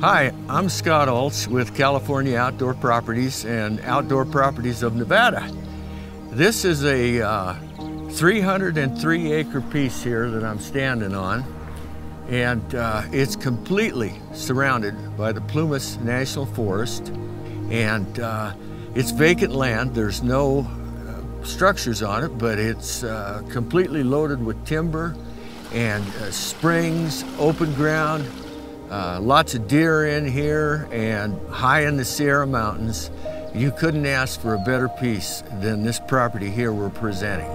Hi, I'm Scott Ulch with California Outdoor Properties and Outdoor Properties of Nevada. This is a uh, 303 acre piece here that I'm standing on and uh, it's completely surrounded by the Plumas National Forest and uh, it's vacant land. There's no structures on it, but it's uh, completely loaded with timber and uh, springs, open ground, uh, lots of deer in here and high in the Sierra Mountains. You couldn't ask for a better piece than this property here we're presenting.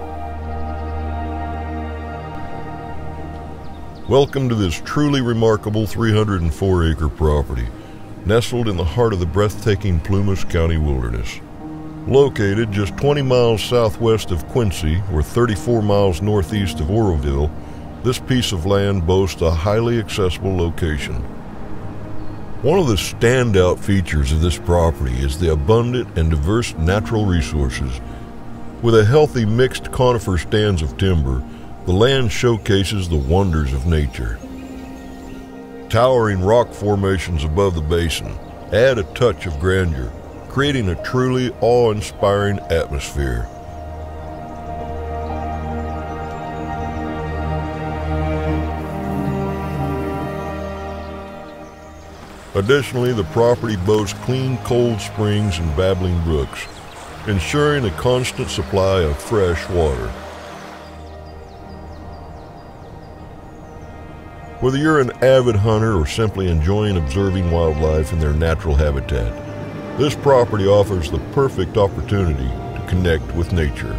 Welcome to this truly remarkable 304 acre property, nestled in the heart of the breathtaking Plumas County wilderness. Located just 20 miles southwest of Quincy or 34 miles northeast of Oroville, this piece of land boasts a highly accessible location. One of the standout features of this property is the abundant and diverse natural resources. With a healthy mixed conifer stands of timber, the land showcases the wonders of nature. Towering rock formations above the basin add a touch of grandeur, creating a truly awe-inspiring atmosphere. Additionally, the property boasts clean cold springs and babbling brooks, ensuring a constant supply of fresh water. Whether you're an avid hunter or simply enjoying observing wildlife in their natural habitat, this property offers the perfect opportunity to connect with nature.